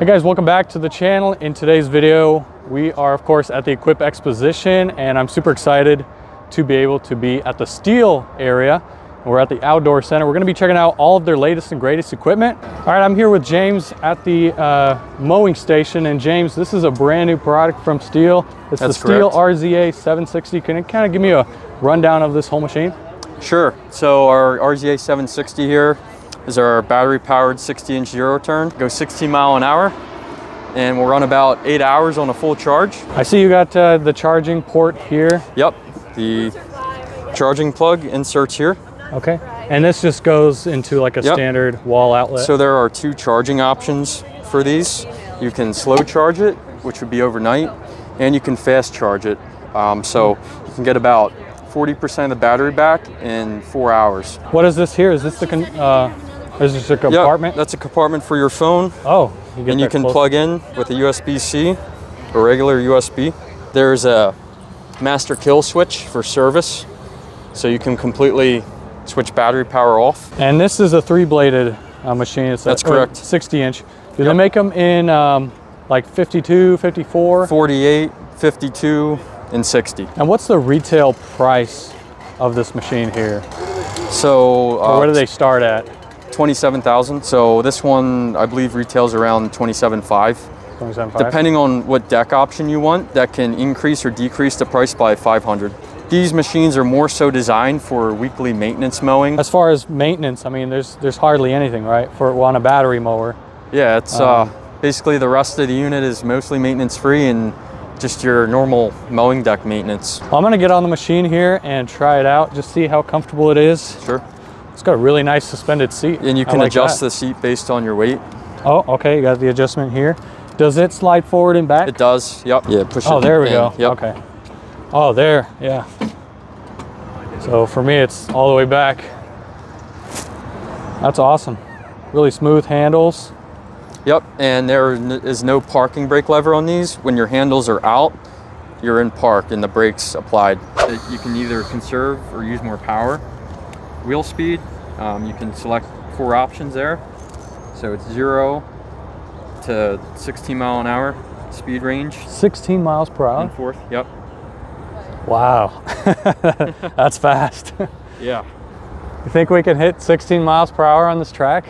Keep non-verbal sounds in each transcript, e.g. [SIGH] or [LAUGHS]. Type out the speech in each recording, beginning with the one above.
Hey guys, welcome back to the channel. In today's video, we are of course at the Equip Exposition and I'm super excited to be able to be at the Stihl area. We're at the Outdoor Center. We're gonna be checking out all of their latest and greatest equipment. All right, I'm here with James at the uh, mowing station. And James, this is a brand new product from Stihl. It's That's the correct. RZA 760. Can you kind of give me a rundown of this whole machine? Sure. So our RZA 760 here is our battery powered 60 inch zero turn. Go 16 mile an hour and we'll run about eight hours on a full charge. I see you got uh, the charging port here. Yep. The charging plug inserts here. Okay. And this just goes into like a Yep. standard wall outlet. So there are two charging options for these. You can slow charge it, which would be overnight, and you can fast charge it. Um, so you can get about 40% of the battery back in four hours. what is this here? Is this the, con- uh, is this a Yep, compartment? that's a compartment for your phone. oh, you get and you can close. plug in with a USB-C, a regular USB. There's a master kill switch for service, so you can completely switch battery power off. And this is a three-bladed uh, machine. It's That's or correct. 60 inch. Do they make them in um, like 52, 54? 48, 52, and 60. And what's the retail price of this machine here? So uh, where do they start at? 27,000. So this one, I believe, retails around 27.5. 27.5? Depending on what deck option you want, that can increase or decrease the price by 500. These machines are more so designed for weekly maintenance mowing. As far as maintenance, I mean, there's there's hardly anything, right, for on a battery mower. Yeah, it's Um, uh, basically the rest of the unit is mostly maintenance free and just your normal mowing deck maintenance. I'm gonna get on the machine here and try it out, just see how comfortable it is. Sure. It's got a really nice suspended seat. And you can like adjust that. the seat based on your weight. Oh, okay, you got the adjustment here. Does it slide forward and back? It does. Yep. Yeah, push oh, it. Oh, there we in. go. Yep. Okay. Oh, there. Yeah. So for me, it's all the way back. That's awesome. Really smooth handles. Yep. And there is no parking brake lever on these. When your handles are out, you're in park and the brakes applied. You can either conserve or use more power. Wheel speed, um, you can select four options there. So it's zero to 16 mile an hour speed range 16 miles per hour. and forth. Yep. Wow. [LAUGHS] That's fast. [LAUGHS] Yeah. you think we can hit 16 miles per hour on this track?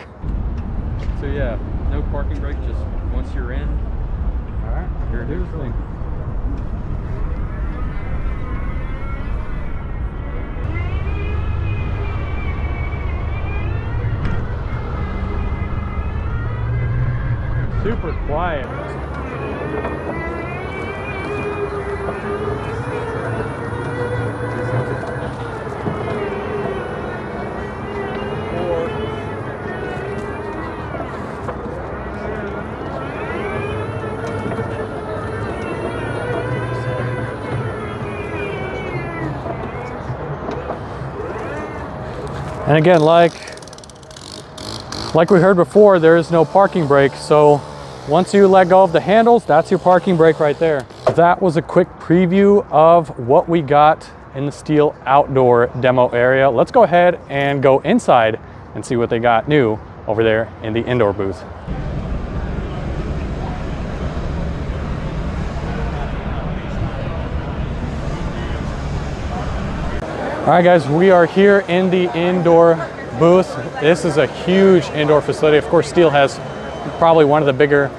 So yeah, no parking brake. Just once you're in, All right. you're neutral. Super quiet. And again, like like we heard before, there is no parking brake. So once you let go of the handles, that's your parking brake right there. That was a quick preview of what we got in the Stihl outdoor demo area. Let's go ahead and go inside and see what they got new over there in the indoor booth. All right, guys, we are here in the indoor booth. This is a huge indoor facility. Of course, Stihl has probably one of the bigger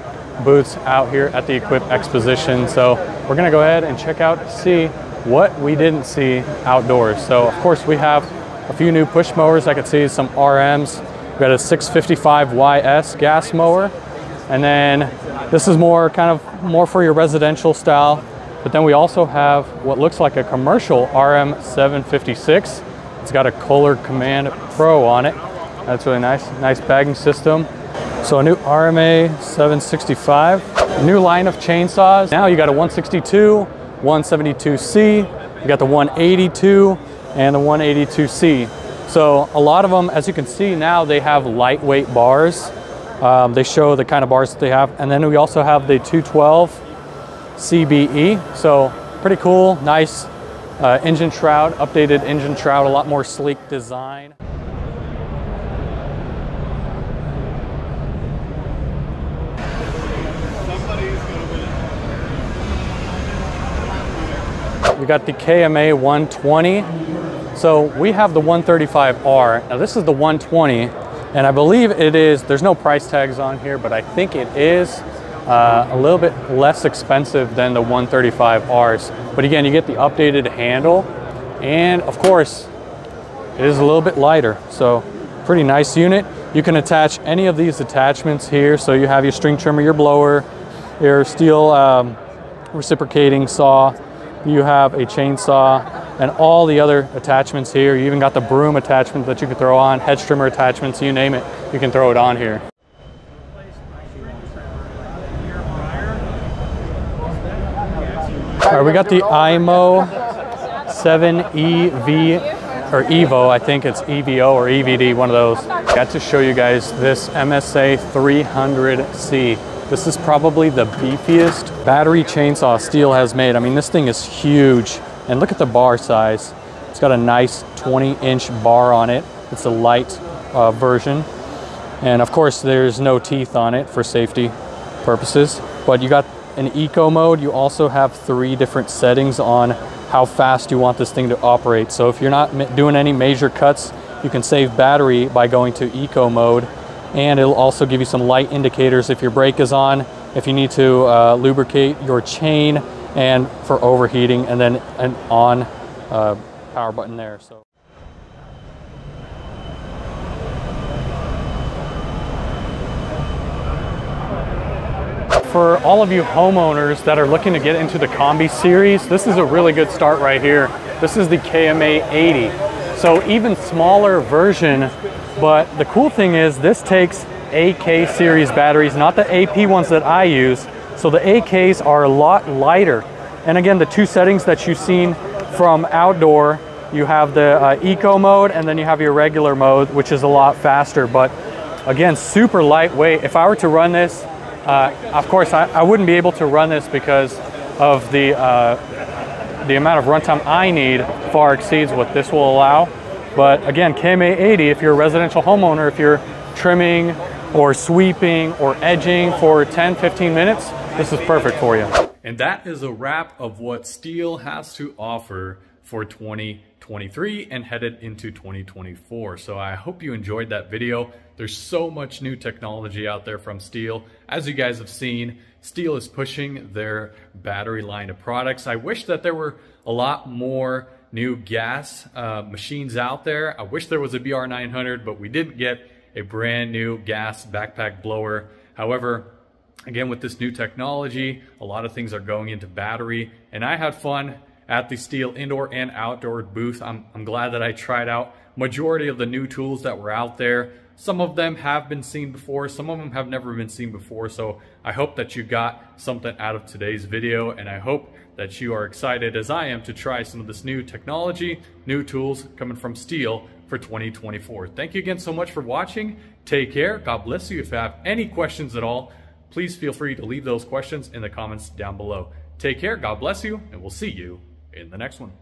booths out here at the Equip Exposition. So we're gonna go ahead and check out, see what we didn't see outdoors. So of course, we have a few new push mowers. I could see some RMs. We got a 655YS gas mower. And then this is more kind of more for your residential style. But then we also have what looks like a commercial RM756. It's got a Kohler Command Pro on it. That's really nice, nice bagging system. So a new RMA 765, new line of chainsaws. Now you got a 162, 172C, you got the 182 and the 182C. So a lot of them, as you can see now, they have lightweight bars. Um, they show the kind of bars that they have. And then we also have the 212 CBE. So pretty cool, nice uh, engine shroud, updated engine shroud, a lot more sleek design. We got the KMA 120. So we have the 135R. Now this is the 120, and I believe it is, there's no price tags on here, but I think it is uh, a little bit less expensive than the 135Rs. But again, you get the updated handle, and of course, it is a little bit lighter. So pretty nice unit. You can attach any of these attachments here. So you have your string trimmer, your blower, your Stihl um, reciprocating saw, you have a chainsaw, and all the other attachments here. You even got the broom attachment that you can throw on, hedge trimmer attachments, you name it, you can throw it on here. All right, we got the iMOW 7EV or Evo, I think it's EVO or EVD, one of those. Got to show you guys this MSA 300C. This is probably the beefiest battery chainsaw Stihl has made. I mean, this thing is huge. And look at the bar size. It's got a nice 20 inch bar on it. It's a light uh, version. And of course, there's no teeth on it for safety purposes. But you got an eco mode. You also have three different settings on how fast you want this thing to operate. So if you're not doing any major cuts, you can save battery by going to eco mode. And it'll also give you some light indicators if your brake is on, if you need to uh, lubricate your chain, and for overheating, and then an on uh, power button there. So. For all of you homeowners that are looking to get into the Kombi series, this is a really good start right here. This is the KMA 80. So even smaller version, but the cool thing is this takes AK series batteries, not the AP ones that I use. So the AKs are a lot lighter. And again, the two settings that you've seen from outdoor, you have the uh, eco mode and then you have your regular mode, which is a lot faster. But again, super lightweight. If I were to run this, uh, of course, I, I, wouldn't be able to run this because of the, uh, the amount of runtime I need far exceeds what this will allow. But again, KMA 80, if you're a residential homeowner, if you're trimming or sweeping or edging for 10, 15 minutes, this is perfect for you. And that is a wrap of what Stihl has to offer for 2023 and headed into 2024. So I hope you enjoyed that video. There's so much new technology out there from Stihl. As you guys have seen, Stihl is pushing their battery line of products. I wish that there were a lot more new gas uh, machines out there. I wish there was a BR900, but we didn't get a brand new gas backpack blower. However, again, with this new technology, a lot of things are going into battery, and I had fun at the Stihl indoor and outdoor booth. I'm, I'm glad that I tried out majority of the new tools that were out there. Some of them have been seen before, some of them have never been seen before. So I hope that you got something out of today's video and I hope that you are excited as I am to try some of this new technology, new tools coming from Stihl for 2024. Thank you again so much for watching. Take care. God bless you. If you have any questions at all, please feel free to leave those questions in the comments down below. Take care. God bless you and we'll see you in the next one.